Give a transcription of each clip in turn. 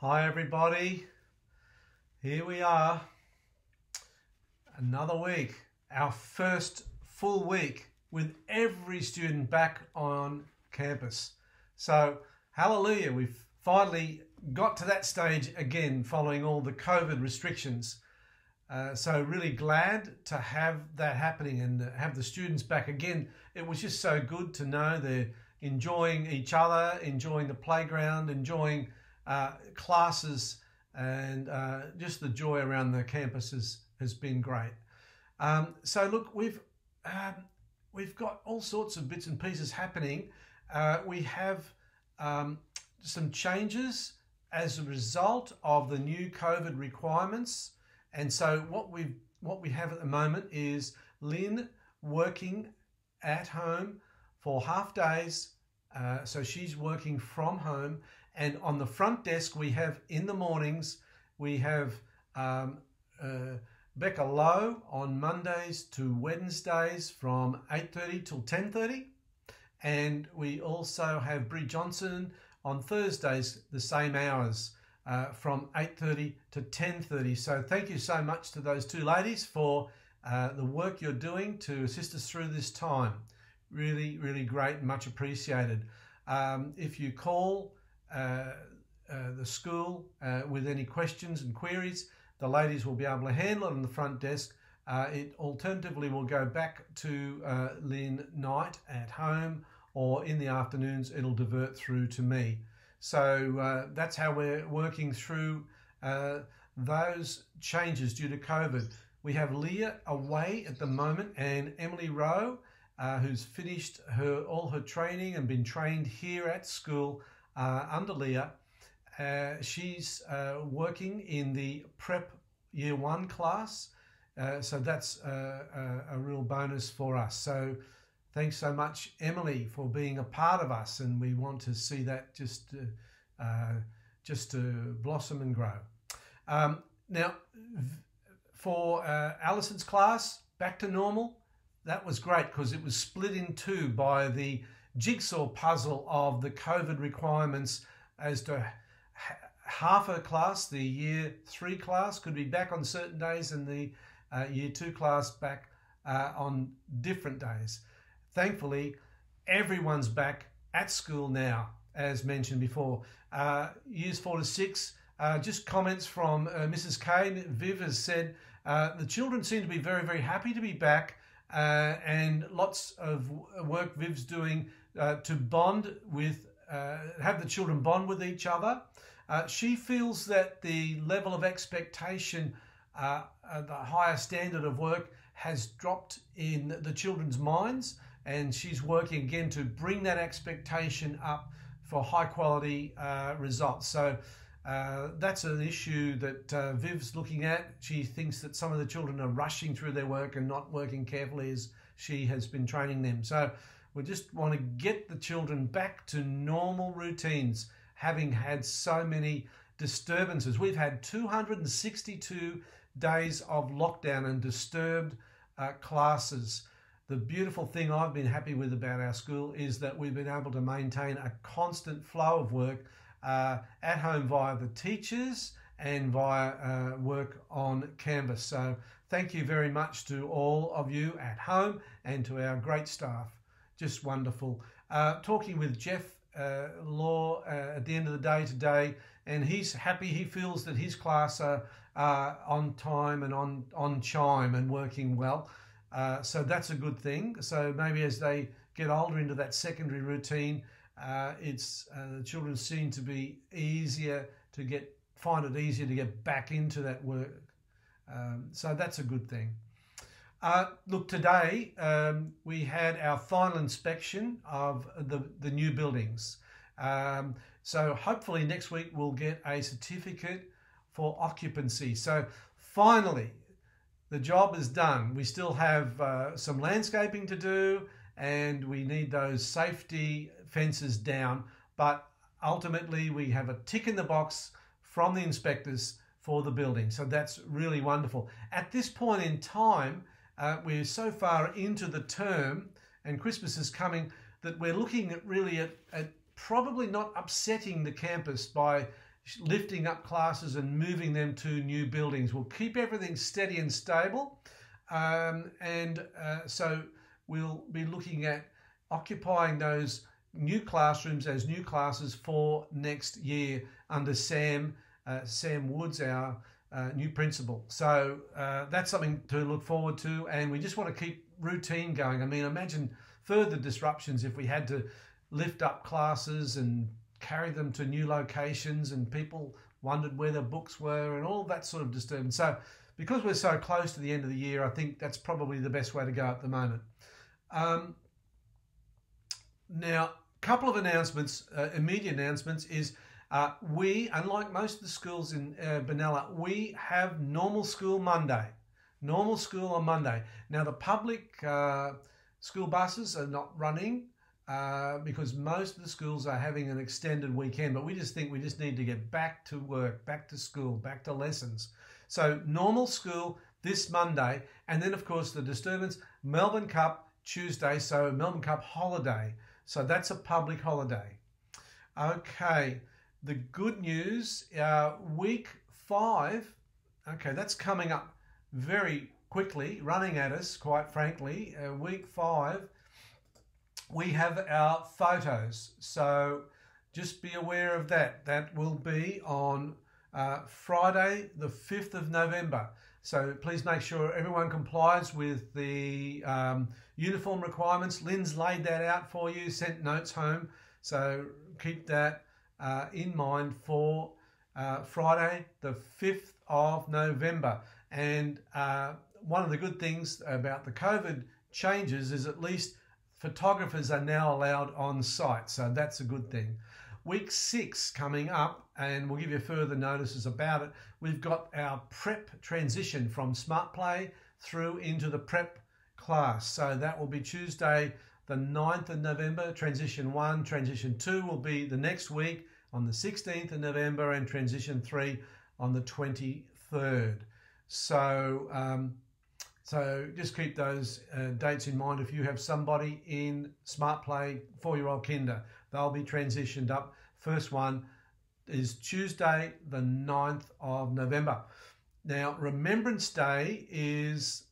Hi, everybody. Here we are. Another week, our first full week with every student back on campus. So, hallelujah, we've finally got to that stage again following all the COVID restrictions. Uh, so, really glad to have that happening and have the students back again. It was just so good to know they're enjoying each other, enjoying the playground, enjoying uh, classes, and uh, just the joy around the campus has, has been great. Um, so look, we've um, we've got all sorts of bits and pieces happening. Uh, we have um, some changes as a result of the new COVID requirements, and so what we what we have at the moment is Lynn working at home for half days. Uh, so she's working from home, and on the front desk, we have in the mornings, we have um, uh, Becca Lowe on Mondays to Wednesdays from 8.30 till 10.30. And we also have Brie Johnson on Thursdays, the same hours uh, from 8.30 to 10.30. So thank you so much to those two ladies for uh, the work you're doing to assist us through this time. Really, really great much appreciated. Um, if you call the school uh, with any questions and queries. The ladies will be able to handle it on the front desk. it alternatively will go back to Lynn Knight at home or in the afternoons it'll divert through to me. So uh, that's how we're working through uh, those changes due to COVID. We have Leah away at the moment and Emily Rowe, uh, who's finished her all her training and been trained here at school uh, under Leah. Uh, she's uh, working in the prep year one class. Uh, so that's a, a, a, real bonus for us. So thanks so much, Emily, for being a part of us. And we want to see that just, uh, just to blossom and grow. Um, now, for uh, Alison's class, back to normal, that was great because it was split in two by the jigsaw puzzle of the COVID requirements as to half a class, the year three class, could be back on certain days, and the uh, year two class back uh, on different days. Thankfully, everyone's back at school now, as mentioned before. Uh, years four to six, uh, just comments from uh, Mrs. Kane. Viv has said uh, the children seem to be very, very happy to be back. And lots of work Viv's doing uh, to bond with, uh, have the children bond with each other. Uh, she feels that the level of expectation, uh, uh, the higher standard of work, has dropped in the children's minds, and she's working again to bring that expectation up for high quality results. So. Uh, that's an issue that uh, Viv's looking at. She thinks that some of the children are rushing through their work and not working carefully as she has been training them. So we just want to get the children back to normal routines, having had so many disturbances. We've had 262 days of lockdown and disturbed uh, classes. The beautiful thing I've been happy with about our school is that we've been able to maintain a constant flow of work uh, at home via the teachers and via uh, work on Canvas. So thank you very much to all of you at home and to our great staff just wonderful. Uh, talking with Jeff uh, Law uh, at the end of the day today, and he's happy. He feels that his class are, on time and on on chime and working well. So that's a good thing. So maybe as they get older into that secondary routine, uh, it's uh, the children seem to be easier to get find it easier to get back into that work. Um, so that's a good thing. Uh, look, today um, we had our final inspection of the, the new buildings. Um, so hopefully next week we'll get a certificate for occupancy. So finally, the job is done. We still have uh, some landscaping to do and we need those safety fences down. But ultimately, we have a tick in the box from the inspectors for the building. So that's really wonderful. At this point in time, uh, we're so far into the term and Christmas is coming that we're looking at really at, at probably not upsetting the campus by lifting up classes and moving them to new buildings. We'll keep everything steady and stable. Um, and uh, so we'll be looking at occupying those new classrooms as new classes for next year under Sam uh, Sam Woods, our uh, new principal. So uh, that's something to look forward to, and we just want to keep routine going. I mean, imagine further disruptions if we had to lift up classes and carry them to new locations, and people wondered where the books were, and all that sort of disturbance. So, because we're so close to the end of the year, I think that's probably the best way to go at the moment. Um, now, couple of announcements, uh, immediate announcements, is uh, we, unlike most of the schools in uh, Benalla, we have normal school Monday. Normal school on Monday. Now, the public uh, school buses are not running uh, because most of the schools are having an extended weekend, but we just think we just need to get back to work, back to school, back to lessons. So, normal school this Monday, and then, of course, the disturbance Melbourne Cup Tuesday, so Melbourne Cup holiday. So, that's a public holiday. Okay the good news, uh, week five, okay, that's coming up very quickly, running at us, quite frankly. Uh, week five, we have our photos. So just be aware of that. That will be on uh, Friday, the 5th of November. So please make sure everyone complies with the um, uniform requirements. Lynn's laid that out for you, sent notes home. So keep that uh, in mind for uh, Friday, the 5th of November. And uh, one of the good things about the COVID changes is at least photographers are now allowed on site. So that's a good thing. Week six coming up, and we'll give you further notices about it. We've got our prep transition from Smart Play through into the prep class. So that will be Tuesday, the 9th of November. Transition 1, Transition 2 will be the next week on the 16th of November and Transition 3 on the 23rd. So, um, so just keep those uh, dates in mind. If you have somebody in Smart Play four-year-old kinder, they'll be transitioned up. First one is Tuesday, the 9th of November. Now, Remembrance Day is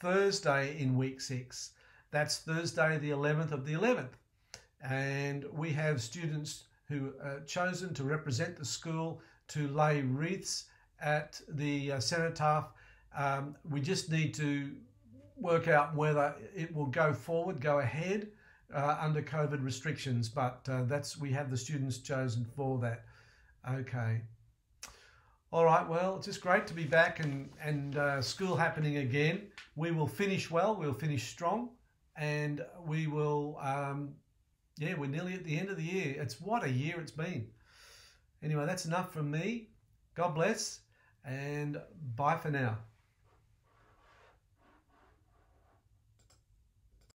Thursday in week six. That's Thursday, the 11th of the 11th. And we have students who are chosen to represent the school to lay wreaths at the uh, cenotaph. Um, we just need to work out whether it will go forward, go ahead uh, under COVID restrictions, but uh, that's we have the students chosen for that. Okay. All right, well, it's just great to be back and, and uh, school happening again. We will finish well, we'll finish strong, and we will, um, yeah, we're nearly at the end of the year. It's what a year it's been. Anyway, that's enough from me. God bless, and bye for now.